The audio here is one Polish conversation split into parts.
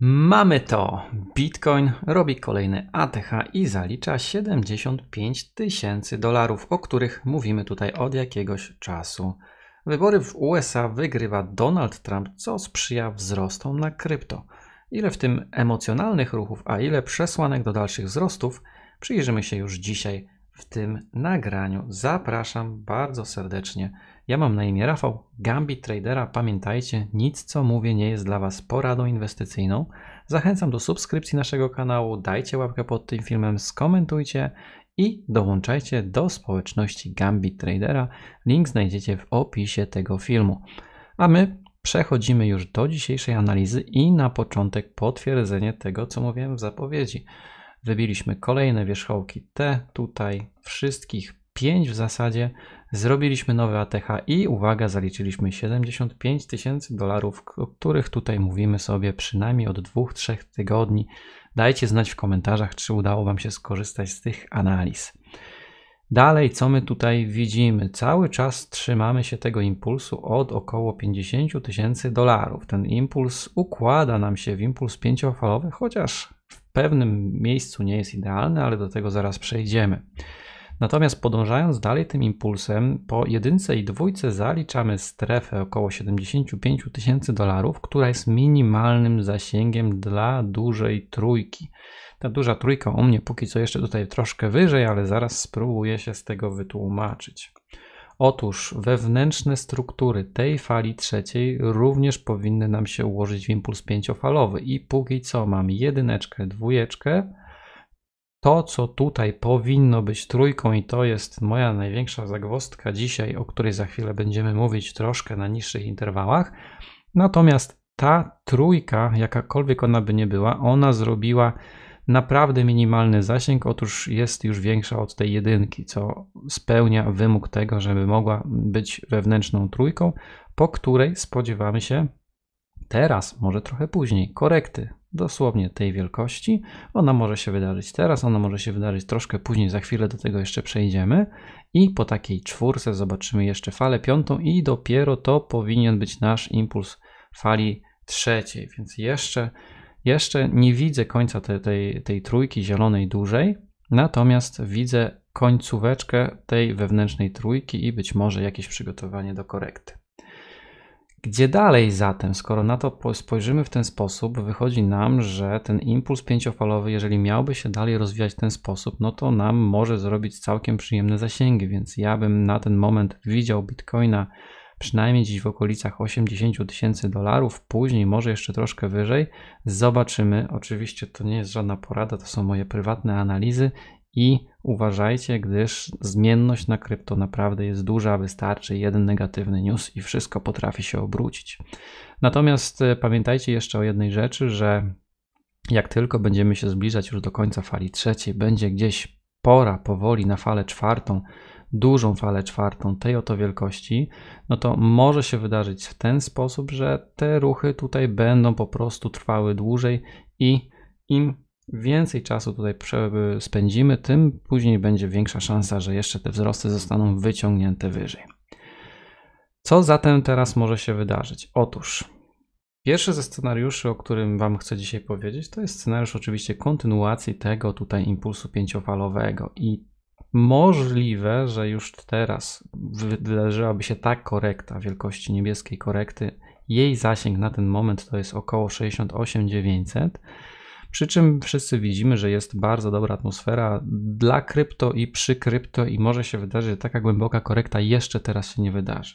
Mamy to. Bitcoin robi kolejny ATH i zalicza 75 tysięcy dolarów, o których mówimy tutaj od jakiegoś czasu. Wybory w USA wygrywa Donald Trump, co sprzyja wzrostom na krypto. Ile w tym emocjonalnych ruchów, a ile przesłanek do dalszych wzrostów, przyjrzymy się już dzisiaj w tym nagraniu. Zapraszam bardzo serdecznie. Ja mam na imię Rafał, Gambit Tradera. Pamiętajcie, nic co mówię nie jest dla Was poradą inwestycyjną. Zachęcam do subskrypcji naszego kanału, dajcie łapkę pod tym filmem, skomentujcie i dołączajcie do społeczności Gambit Tradera. Link znajdziecie w opisie tego filmu. A my przechodzimy już do dzisiejszej analizy i na początek potwierdzenie tego, co mówiłem w zapowiedzi. Wybiliśmy kolejne wierzchołki T, tutaj wszystkich 5 w zasadzie. Zrobiliśmy nowe ATH i uwaga, zaliczyliśmy 75 tysięcy dolarów, o których tutaj mówimy sobie przynajmniej od 2-3 tygodni. Dajcie znać w komentarzach, czy udało Wam się skorzystać z tych analiz. Dalej, co my tutaj widzimy? Cały czas trzymamy się tego impulsu od około 50 tysięcy dolarów. Ten impuls układa nam się w impuls pięciofalowy, chociaż w pewnym miejscu nie jest idealny, ale do tego zaraz przejdziemy. Natomiast podążając dalej tym impulsem, po jedynce i dwójce zaliczamy strefę około 75 tysięcy dolarów, która jest minimalnym zasięgiem dla dużej trójki. Ta duża trójka u mnie póki co jeszcze tutaj troszkę wyżej, ale zaraz spróbuję się z tego wytłumaczyć. Otóż wewnętrzne struktury tej fali trzeciej również powinny nam się ułożyć w impuls pięciofalowy i póki co mam jedyneczkę, dwójeczkę, to, co tutaj powinno być trójką, i to jest moja największa zagwostka dzisiaj, o której za chwilę będziemy mówić troszkę na niższych interwałach. Natomiast ta trójka, jakakolwiek ona by nie była, ona zrobiła naprawdę minimalny zasięg, otóż jest już większa od tej jedynki, co spełnia wymóg tego, żeby mogła być wewnętrzną trójką, po której spodziewamy się teraz, może trochę później, korekty dosłownie tej wielkości. Ona może się wydarzyć teraz, ona może się wydarzyć troszkę później, za chwilę do tego jeszcze przejdziemy. I po takiej czwórce zobaczymy jeszcze falę piątą i dopiero to powinien być nasz impuls fali trzeciej, więc jeszcze, jeszcze nie widzę końca tej, tej, tej trójki zielonej dłużej, natomiast widzę końcóweczkę tej wewnętrznej trójki i być może jakieś przygotowanie do korekty. Gdzie dalej zatem, skoro na to spojrzymy w ten sposób, wychodzi nam, że ten impuls pięciofalowy, jeżeli miałby się dalej rozwijać w ten sposób, no to nam może zrobić całkiem przyjemne zasięgi, więc ja bym na ten moment widział Bitcoina przynajmniej gdzieś w okolicach 80 tysięcy dolarów, później może jeszcze troszkę wyżej. Zobaczymy. Oczywiście to nie jest żadna porada, to są moje prywatne analizy i uważajcie, gdyż zmienność na krypto naprawdę jest duża, wystarczy jeden negatywny news i wszystko potrafi się obrócić. Natomiast e, pamiętajcie jeszcze o jednej rzeczy, że jak tylko będziemy się zbliżać już do końca fali trzeciej, będzie gdzieś pora powoli na falę czwartą, dużą falę czwartą tej oto wielkości, no to może się wydarzyć w ten sposób, że te ruchy tutaj będą po prostu trwały dłużej i im więcej czasu tutaj spędzimy, tym później będzie większa szansa, że jeszcze te wzrosty zostaną wyciągnięte wyżej. Co zatem teraz może się wydarzyć? Otóż pierwszy ze scenariuszy, o którym Wam chcę dzisiaj powiedzieć, to jest scenariusz oczywiście kontynuacji tego tutaj impulsu pięciofalowego i możliwe, że już teraz wydarzyłaby się ta korekta wielkości niebieskiej korekty. Jej zasięg na ten moment to jest około 68900 przy czym wszyscy widzimy, że jest bardzo dobra atmosfera dla krypto i przy krypto i może się wydarzyć, że taka głęboka korekta jeszcze teraz się nie wydarzy.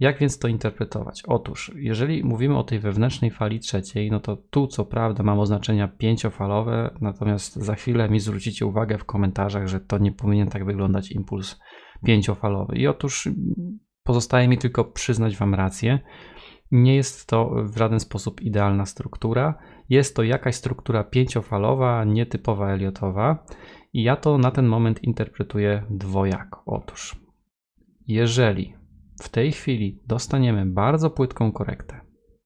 Jak więc to interpretować? Otóż, jeżeli mówimy o tej wewnętrznej fali trzeciej, no to tu co prawda mam oznaczenia pięciofalowe, natomiast za chwilę mi zwrócicie uwagę w komentarzach, że to nie powinien tak wyglądać impuls pięciofalowy. I otóż pozostaje mi tylko przyznać Wam rację. Nie jest to w żaden sposób idealna struktura. Jest to jakaś struktura pięciofalowa, nietypowa Elliotowa i ja to na ten moment interpretuję dwojako. Otóż, jeżeli w tej chwili dostaniemy bardzo płytką korektę,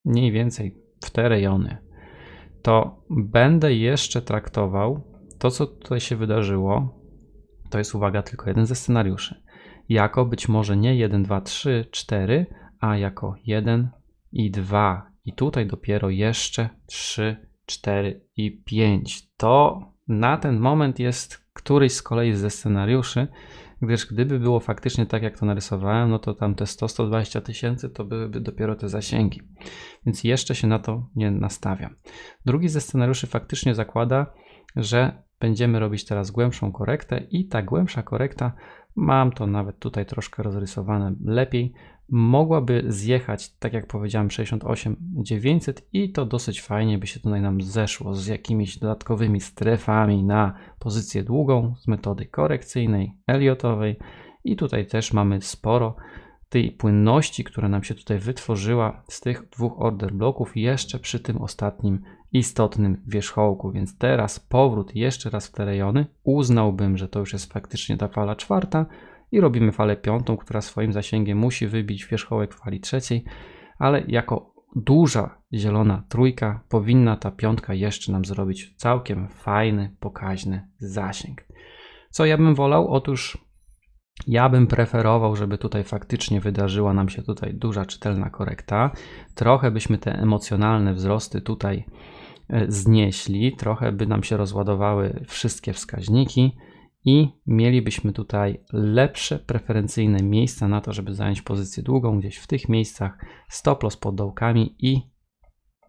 mniej więcej w te rejony, to będę jeszcze traktował to, co tutaj się wydarzyło, to jest uwaga tylko jeden ze scenariuszy, jako być może nie 1, 2, 3, 4, a jako 1, i 2 i tutaj dopiero jeszcze 3, 4 i 5. To na ten moment jest któryś z kolei ze scenariuszy, gdyż gdyby było faktycznie tak, jak to narysowałem, no to tam te 100-120 tysięcy to byłyby dopiero te zasięgi. Więc jeszcze się na to nie nastawiam. Drugi ze scenariuszy faktycznie zakłada, że będziemy robić teraz głębszą korektę i ta głębsza korekta, mam to nawet tutaj troszkę rozrysowane lepiej, mogłaby zjechać, tak jak powiedziałem, 68 900 i to dosyć fajnie by się tutaj nam zeszło z jakimiś dodatkowymi strefami na pozycję długą z metody korekcyjnej, Elliotowej i tutaj też mamy sporo tej płynności, która nam się tutaj wytworzyła z tych dwóch order bloków jeszcze przy tym ostatnim istotnym wierzchołku, więc teraz powrót jeszcze raz w te rejony. Uznałbym, że to już jest faktycznie ta fala czwarta, i robimy falę piątą, która swoim zasięgiem musi wybić wierzchołek fali trzeciej, ale jako duża zielona trójka powinna ta piątka jeszcze nam zrobić całkiem fajny, pokaźny zasięg. Co ja bym wolał? Otóż ja bym preferował, żeby tutaj faktycznie wydarzyła nam się tutaj duża czytelna korekta. Trochę byśmy te emocjonalne wzrosty tutaj e, znieśli, trochę by nam się rozładowały wszystkie wskaźniki i mielibyśmy tutaj lepsze, preferencyjne miejsca na to, żeby zająć pozycję długą gdzieś w tych miejscach, stop loss pod dołkami i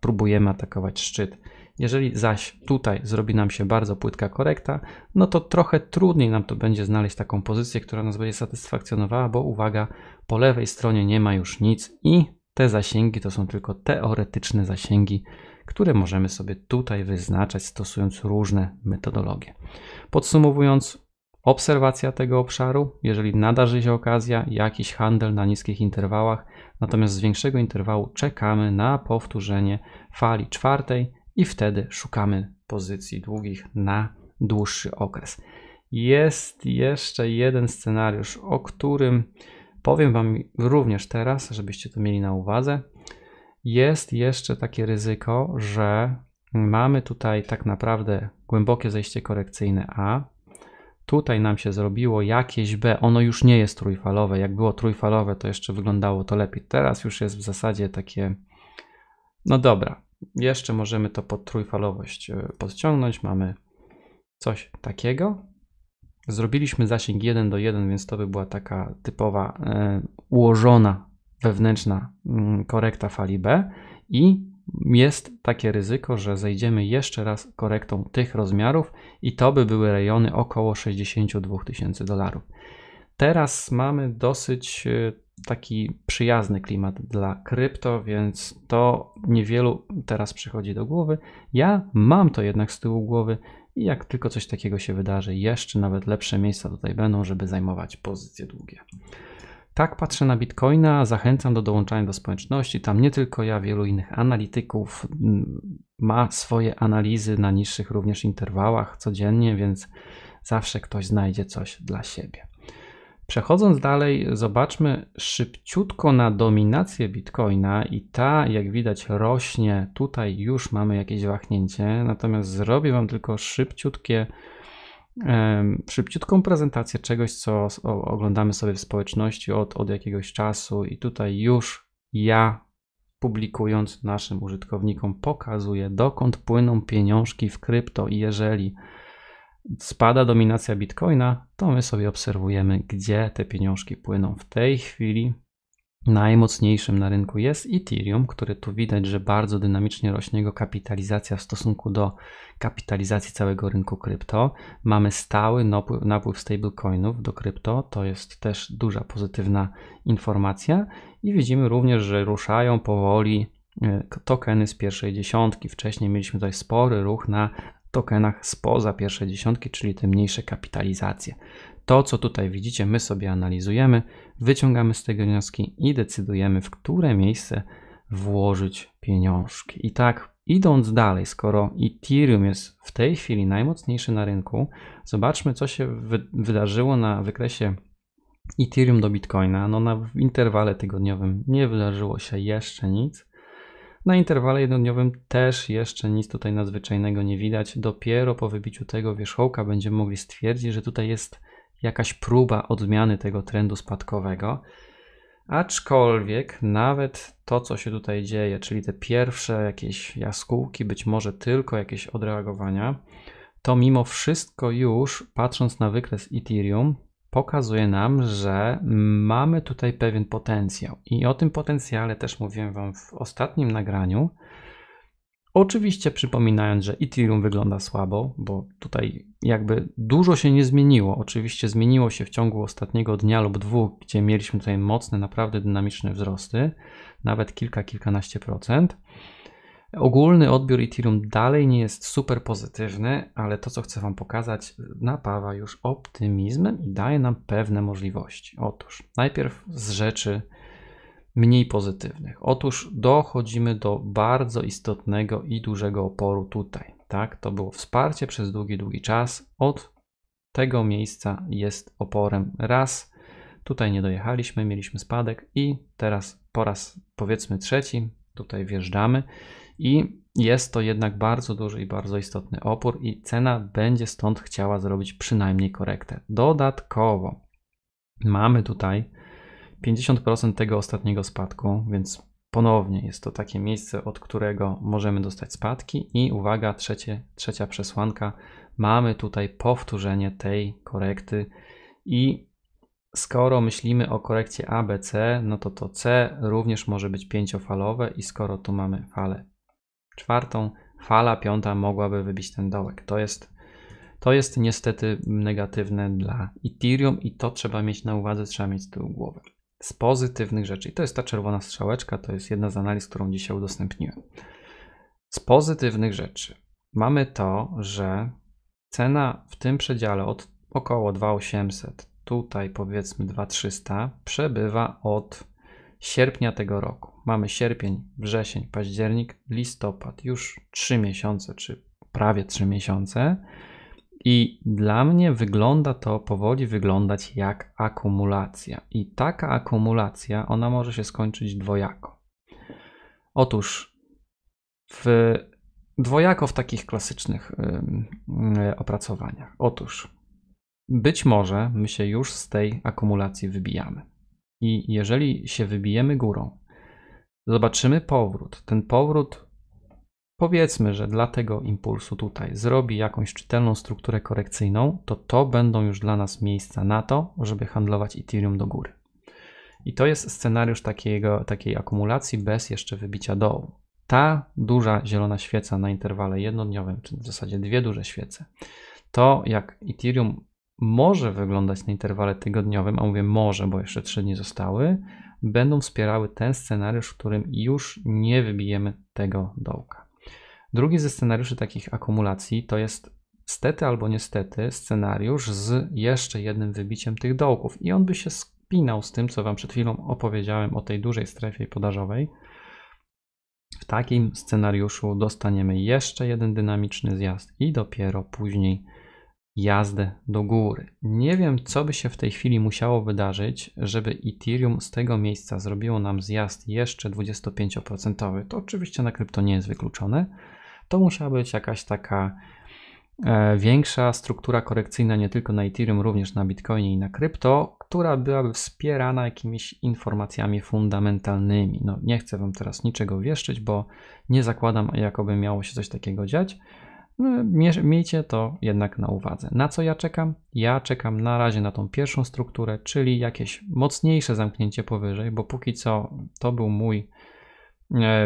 próbujemy atakować szczyt. Jeżeli zaś tutaj zrobi nam się bardzo płytka korekta, no to trochę trudniej nam to będzie znaleźć taką pozycję, która nas będzie satysfakcjonowała, bo uwaga, po lewej stronie nie ma już nic i te zasięgi to są tylko teoretyczne zasięgi, które możemy sobie tutaj wyznaczać stosując różne metodologie. Podsumowując, obserwacja tego obszaru, jeżeli nadarzy się okazja, jakiś handel na niskich interwałach, natomiast z większego interwału czekamy na powtórzenie fali czwartej i wtedy szukamy pozycji długich na dłuższy okres. Jest jeszcze jeden scenariusz, o którym powiem Wam również teraz, żebyście to mieli na uwadze. Jest jeszcze takie ryzyko, że mamy tutaj tak naprawdę głębokie zejście korekcyjne A, Tutaj nam się zrobiło jakieś B, ono już nie jest trójfalowe. Jak było trójfalowe, to jeszcze wyglądało to lepiej. Teraz już jest w zasadzie takie, no dobra, jeszcze możemy to pod trójfalowość e, podciągnąć. Mamy coś takiego. Zrobiliśmy zasięg 1 do 1, więc to by była taka typowa e, ułożona wewnętrzna mm, korekta fali B i jest takie ryzyko, że zejdziemy jeszcze raz korektą tych rozmiarów i to by były rejony około 62 tysięcy dolarów. Teraz mamy dosyć e, taki przyjazny klimat dla krypto, więc to niewielu teraz przychodzi do głowy. Ja mam to jednak z tyłu głowy i jak tylko coś takiego się wydarzy, jeszcze nawet lepsze miejsca tutaj będą, żeby zajmować pozycje długie. Tak patrzę na Bitcoina, zachęcam do dołączania do społeczności. Tam nie tylko ja, wielu innych analityków mm, ma swoje analizy na niższych również interwałach codziennie, więc zawsze ktoś znajdzie coś dla siebie. Przechodząc dalej, zobaczmy szybciutko na dominację Bitcoina i ta, jak widać, rośnie. Tutaj już mamy jakieś wahnięcie, natomiast zrobię Wam tylko szybciutkie szybciutką prezentację czegoś, co oglądamy sobie w społeczności od, od jakiegoś czasu, i tutaj już ja, publikując naszym użytkownikom, pokazuję, dokąd płyną pieniążki w krypto, i jeżeli spada dominacja bitcoina, to my sobie obserwujemy, gdzie te pieniążki płyną. W tej chwili Najmocniejszym na rynku jest Ethereum, który tu widać, że bardzo dynamicznie rośnie jego kapitalizacja w stosunku do kapitalizacji całego rynku krypto. Mamy stały napływ, stablecoinów do krypto, to jest też duża pozytywna informacja i widzimy również, że ruszają powoli e, tokeny z pierwszej dziesiątki. Wcześniej mieliśmy tutaj spory ruch na tokenach spoza pierwszej dziesiątki, czyli te mniejsze kapitalizacje. To, co tutaj widzicie, my sobie analizujemy, wyciągamy z tego wnioski i decydujemy, w które miejsce włożyć pieniążki. I tak, idąc dalej, skoro Ethereum jest w tej chwili najmocniejszy na rynku, zobaczmy, co się wy wydarzyło na wykresie Ethereum do Bitcoina. No, na interwale tygodniowym nie wydarzyło się jeszcze nic. Na interwale jednodniowym też jeszcze nic tutaj nadzwyczajnego nie widać. Dopiero po wybiciu tego wierzchołka będziemy mogli stwierdzić, że tutaj jest jakaś próba odmiany tego trendu spadkowego. Aczkolwiek nawet to, co się tutaj dzieje, czyli te pierwsze jakieś jaskółki, być może tylko jakieś odreagowania, to mimo wszystko już patrząc na wykres Ethereum, pokazuje nam, że mamy tutaj pewien potencjał. I o tym potencjale też mówiłem Wam w ostatnim nagraniu. Oczywiście przypominając, że Ethereum wygląda słabo, bo tutaj jakby dużo się nie zmieniło. Oczywiście zmieniło się w ciągu ostatniego dnia lub dwóch, gdzie mieliśmy tutaj mocne, naprawdę dynamiczne wzrosty, nawet kilka, kilkanaście procent. Ogólny odbiór Ethereum dalej nie jest super pozytywny, ale to, co chcę Wam pokazać, napawa już optymizmem i daje nam pewne możliwości. Otóż najpierw z rzeczy mniej pozytywnych. Otóż dochodzimy do bardzo istotnego i dużego oporu tutaj. Tak? To było wsparcie przez długi, długi czas. Od tego miejsca jest oporem raz. Tutaj nie dojechaliśmy, mieliśmy spadek i teraz po raz powiedzmy trzeci tutaj wjeżdżamy i jest to jednak bardzo duży i bardzo istotny opór i cena będzie stąd chciała zrobić przynajmniej korektę. Dodatkowo mamy tutaj 50% tego ostatniego spadku, więc ponownie jest to takie miejsce, od którego możemy dostać spadki. I uwaga, trzecie, trzecia przesłanka, mamy tutaj powtórzenie tej korekty. I skoro myślimy o korekcie ABC, no to to C również może być pięciofalowe. I skoro tu mamy falę czwartą, fala piąta mogłaby wybić ten dołek. To jest, to jest niestety negatywne dla Ethereum i to trzeba mieć na uwadze, trzeba mieć z tyłu głowy z pozytywnych rzeczy. I to jest ta czerwona strzałeczka, to jest jedna z analiz, którą dzisiaj udostępniłem. Z pozytywnych rzeczy mamy to, że cena w tym przedziale od około 2800, tutaj powiedzmy 2300, przebywa od sierpnia tego roku. Mamy sierpień, wrzesień, październik, listopad, już 3 miesiące, czy prawie 3 miesiące. I dla mnie wygląda to, powoli wyglądać jak akumulacja. I taka akumulacja, ona może się skończyć dwojako. Otóż w dwojako w takich klasycznych yy, opracowaniach. Otóż być może my się już z tej akumulacji wybijamy. I jeżeli się wybijemy górą, zobaczymy powrót. Ten powrót Powiedzmy, że dla tego impulsu tutaj zrobi jakąś czytelną strukturę korekcyjną, to to będą już dla nas miejsca na to, żeby handlować Ethereum do góry. I to jest scenariusz takiego, takiej akumulacji bez jeszcze wybicia dołu. Ta duża zielona świeca na interwale jednodniowym, czy w zasadzie dwie duże świece, to jak Ethereum może wyglądać na interwale tygodniowym, a mówię może, bo jeszcze trzy dni zostały, będą wspierały ten scenariusz, w którym już nie wybijemy tego dołka. Drugi ze scenariuszy takich akumulacji to jest stety albo niestety scenariusz z jeszcze jednym wybiciem tych dołków i on by się spinał z tym, co Wam przed chwilą opowiedziałem o tej dużej strefie podażowej. W takim scenariuszu dostaniemy jeszcze jeden dynamiczny zjazd i dopiero później jazdę do góry. Nie wiem, co by się w tej chwili musiało wydarzyć, żeby Ethereum z tego miejsca zrobiło nam zjazd jeszcze 25%. To oczywiście na krypto nie jest wykluczone, to musiała być jakaś taka e, większa struktura korekcyjna nie tylko na Ethereum, również na Bitcoinie i na krypto, która byłaby wspierana jakimiś informacjami fundamentalnymi. No, nie chcę Wam teraz niczego wieszczyć, bo nie zakładam, jakoby miało się coś takiego dziać. No, miejcie to jednak na uwadze. Na co ja czekam? Ja czekam na razie na tą pierwszą strukturę, czyli jakieś mocniejsze zamknięcie powyżej, bo póki co to był mój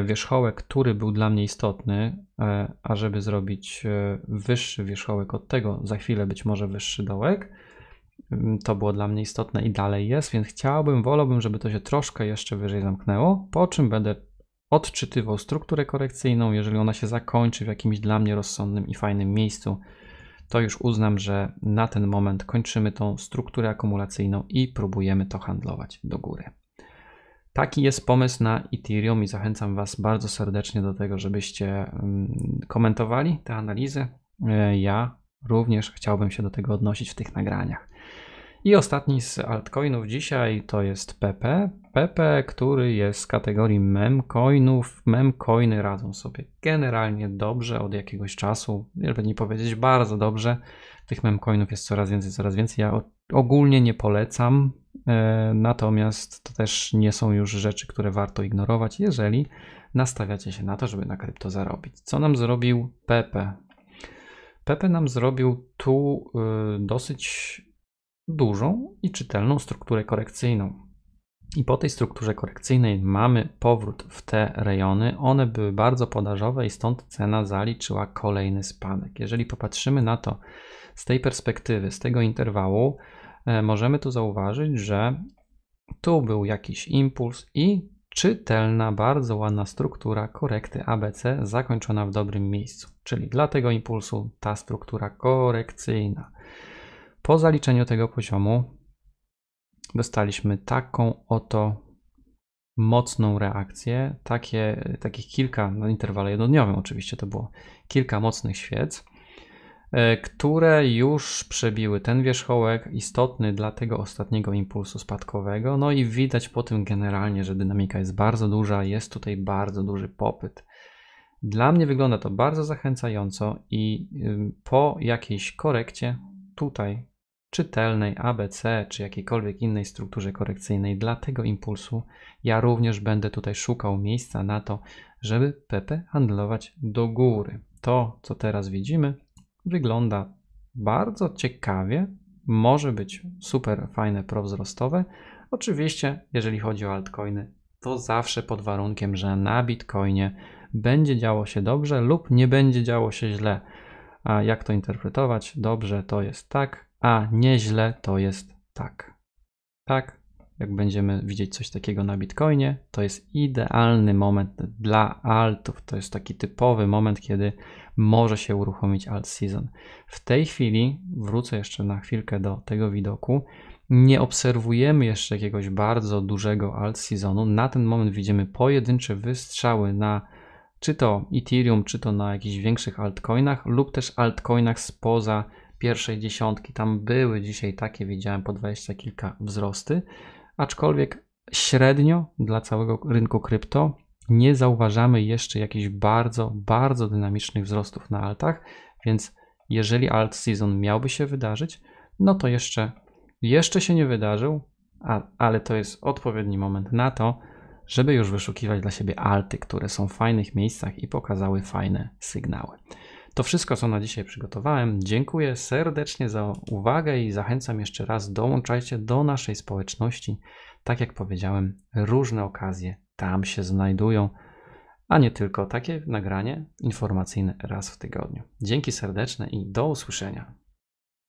wierzchołek, który był dla mnie istotny, e, a żeby zrobić e, wyższy wierzchołek od tego, za chwilę być może wyższy dołek, mm, to było dla mnie istotne i dalej jest, więc chciałbym, wolałbym, żeby to się troszkę jeszcze wyżej zamknęło, po czym będę odczytywał strukturę korekcyjną. Jeżeli ona się zakończy w jakimś dla mnie rozsądnym i fajnym miejscu, to już uznam, że na ten moment kończymy tą strukturę akumulacyjną i próbujemy to handlować do góry. Taki jest pomysł na Ethereum i zachęcam Was bardzo serdecznie do tego, żebyście mm, komentowali te analizy. E, ja również chciałbym się do tego odnosić w tych nagraniach. I ostatni z altcoinów dzisiaj to jest PP. PP, który jest z kategorii memcoinów. Memcoiny radzą sobie generalnie dobrze od jakiegoś czasu, żeby nie powiedzieć bardzo dobrze. Tych memcoinów jest coraz więcej, coraz więcej. Ja ogólnie nie polecam, e, natomiast to też nie są już rzeczy, które warto ignorować, jeżeli nastawiacie się na to, żeby na krypto zarobić. Co nam zrobił Pepe? Pepe nam zrobił tu y, dosyć dużą i czytelną strukturę korekcyjną. I po tej strukturze korekcyjnej mamy powrót w te rejony. One były bardzo podażowe i stąd cena zaliczyła kolejny spadek. Jeżeli popatrzymy na to z tej perspektywy, z tego interwału, e, możemy tu zauważyć, że tu był jakiś impuls i czytelna, bardzo ładna struktura korekty ABC zakończona w dobrym miejscu. Czyli dla tego impulsu ta struktura korekcyjna. Po zaliczeniu tego poziomu dostaliśmy taką oto mocną reakcję, takie, takich kilka, na interwale jednodniowym oczywiście to było kilka mocnych świec, e, które już przebiły ten wierzchołek istotny dla tego ostatniego impulsu spadkowego. No i widać po tym generalnie, że dynamika jest bardzo duża, jest tutaj bardzo duży popyt. Dla mnie wygląda to bardzo zachęcająco i po jakiejś korekcie tutaj czytelnej ABC czy jakiejkolwiek innej strukturze korekcyjnej dla tego impulsu, ja również będę tutaj szukał miejsca na to, żeby PP handlować do góry. To, co teraz widzimy, wygląda bardzo ciekawie, może być super fajne prowzrostowe. Oczywiście, jeżeli chodzi o altcoiny, to zawsze pod warunkiem, że na Bitcoinie będzie działo się dobrze lub nie będzie działo się źle. A jak to interpretować? Dobrze to jest tak, a nieźle to jest tak. Tak, jak będziemy widzieć coś takiego na Bitcoinie, to jest idealny moment dla altów. To jest taki typowy moment, kiedy może się uruchomić alt season. W tej chwili, wrócę jeszcze na chwilkę do tego widoku, nie obserwujemy jeszcze jakiegoś bardzo dużego alt seasonu. Na ten moment widzimy pojedyncze wystrzały na czy to Ethereum, czy to na jakichś większych altcoinach, lub też altcoinach spoza pierwszej dziesiątki. Tam były dzisiaj takie, widziałem po 20 kilka wzrosty, aczkolwiek średnio dla całego rynku krypto nie zauważamy jeszcze jakichś bardzo, bardzo dynamicznych wzrostów na altach, więc jeżeli alt season miałby się wydarzyć, no to jeszcze, jeszcze się nie wydarzył, a, ale to jest odpowiedni moment na to, żeby już wyszukiwać dla siebie alty, które są w fajnych miejscach i pokazały fajne sygnały. To wszystko, co na dzisiaj przygotowałem. Dziękuję serdecznie za uwagę i zachęcam jeszcze raz, dołączajcie do naszej społeczności. Tak jak powiedziałem, różne okazje tam się znajdują, a nie tylko takie nagranie informacyjne raz w tygodniu. Dzięki serdeczne i do usłyszenia.